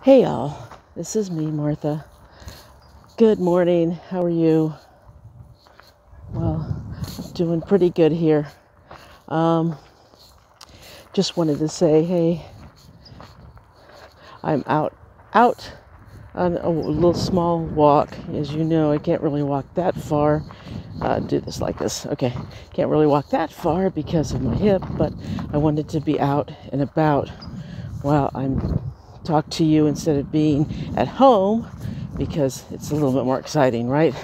Hey y'all, this is me, Martha. Good morning. How are you? Well, I'm doing pretty good here. Um, just wanted to say, hey, I'm out, out on a little small walk. As you know, I can't really walk that far. Uh, do this like this. Okay, can't really walk that far because of my hip, but I wanted to be out and about while I'm talk to you instead of being at home because it's a little bit more exciting, right?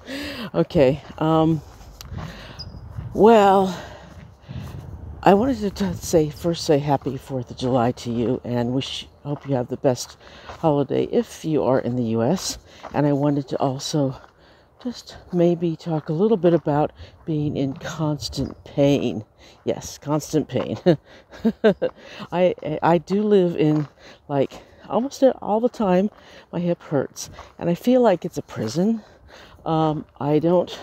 okay. Um, well, I wanted to say first say happy 4th of July to you and wish hope you have the best holiday if you are in the US and I wanted to also just maybe talk a little bit about being in constant pain. Yes, constant pain. I I do live in like almost all the time. My hip hurts, and I feel like it's a prison. Um, I don't.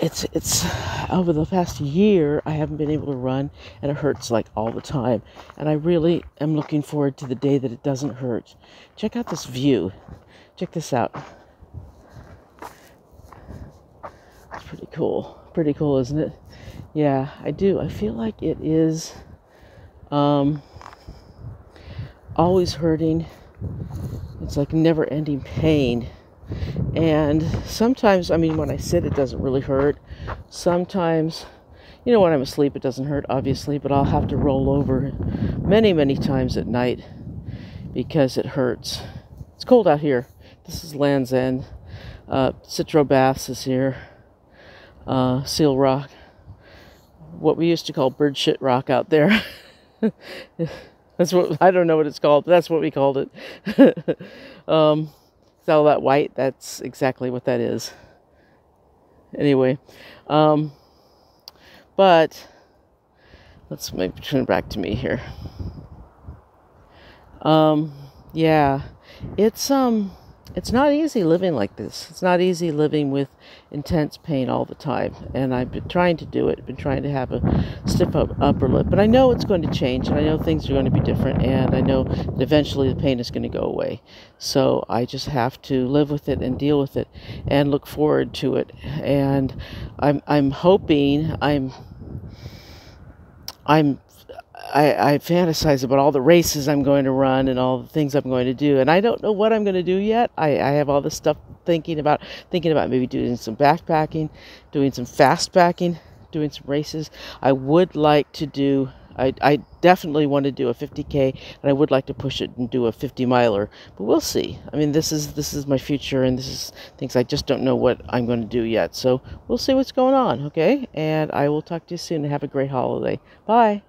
It's it's over the past year I haven't been able to run, and it hurts like all the time. And I really am looking forward to the day that it doesn't hurt. Check out this view. Check this out. It's pretty cool. Pretty cool, isn't it? Yeah, I do. I feel like it is um, always hurting. It's like never ending pain. And sometimes, I mean, when I sit, it doesn't really hurt. Sometimes, you know, when I'm asleep, it doesn't hurt, obviously, but I'll have to roll over many, many times at night because it hurts. It's cold out here. This is Land's End. Uh, Sutro Baths is here uh, Seal Rock, what we used to call bird shit rock out there. that's what I don't know what it's called, but that's what we called it. um, all that white. That's exactly what that is. Anyway, um, but let's maybe turn back to me here. Um, yeah, it's um it's not easy living like this. It's not easy living with intense pain all the time. And I've been trying to do it. Been trying to have a stiff up, upper lip. But I know it's going to change, and I know things are going to be different, and I know that eventually the pain is going to go away. So I just have to live with it and deal with it, and look forward to it. And I'm I'm hoping I'm I'm I, I fantasize about all the races I'm going to run and all the things I'm going to do, and I don't know what I'm going to do yet. I, I have all this stuff thinking about, thinking about maybe doing some backpacking, doing some fast packing, doing some races. I would like to do. I, I definitely want to do a 50k, and I would like to push it and do a 50 miler, but we'll see. I mean, this is this is my future, and this is things I just don't know what I'm going to do yet. So we'll see what's going on, okay? And I will talk to you soon. Have a great holiday. Bye.